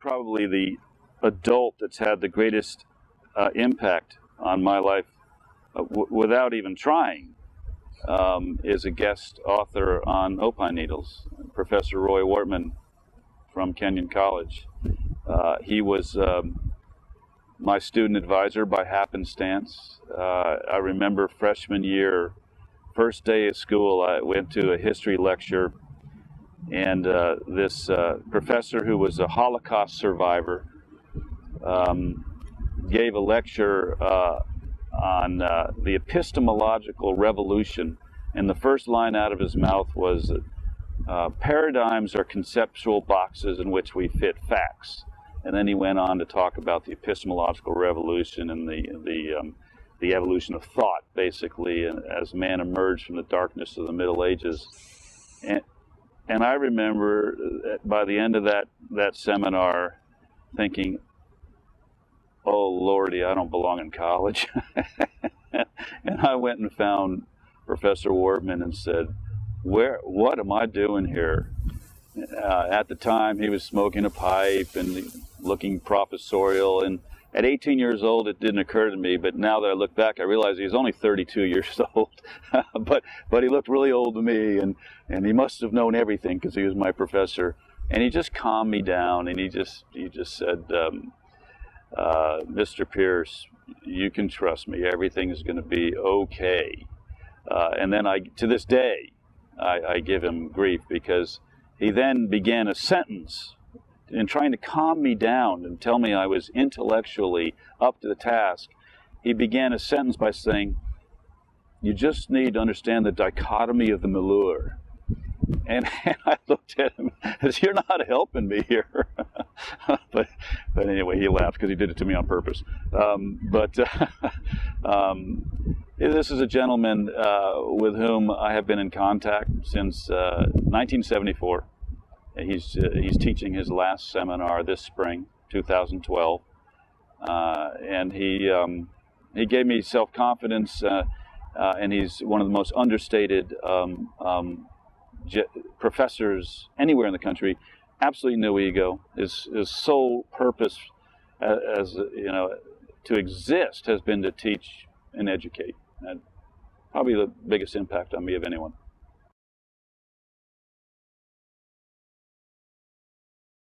probably the adult that's had the greatest uh, impact on my life uh, w- without even trying um, is a guest author on opine needles, Professor Roy Wortman from Kenyon College. Uh, he was um, my student advisor by happenstance. Uh, I remember freshman year, first day of school, I went to a history lecture, and uh, this uh, professor who was a Holocaust survivor um, gave a lecture uh, on uh, the epistemological revolution, and the first line out of his mouth was, uh, "Paradigms are conceptual boxes in which we fit facts." And then he went on to talk about the epistemological revolution and the the um, the evolution of thought, basically, as man emerged from the darkness of the Middle Ages. And, and I remember by the end of that, that seminar thinking, oh lordy, I don't belong in college. and I went and found Professor Wortman and said, where, what am I doing here? Uh, at the time, he was smoking a pipe and looking professorial. And at 18 years old, it didn't occur to me. But now that I look back, I realize he was only 32 years old. but but he looked really old to me, and and he must have known everything because he was my professor. And he just calmed me down, and he just he just said. Um, uh, Mr. Pierce, you can trust me. Everything is going to be okay. Uh, and then I, to this day, I, I, give him grief because he then began a sentence in trying to calm me down and tell me I was intellectually up to the task. He began a sentence by saying, "You just need to understand the dichotomy of the milieu." And, and, I looked at him as you're not helping me here. but but anyway, he laughed because he did it to me on purpose. Um, but uh, um, this is a gentleman uh, with whom I have been in contact since uh, 1974. He's uh, he's teaching his last seminar this spring, 2012, uh, and he um, he gave me self confidence. Uh, and he's one of the most understated um, um, professors anywhere in the country, absolutely no ego. His his sole purpose, as, as you know, to exist has been to teach and educate. And probably the biggest impact on me of anyone.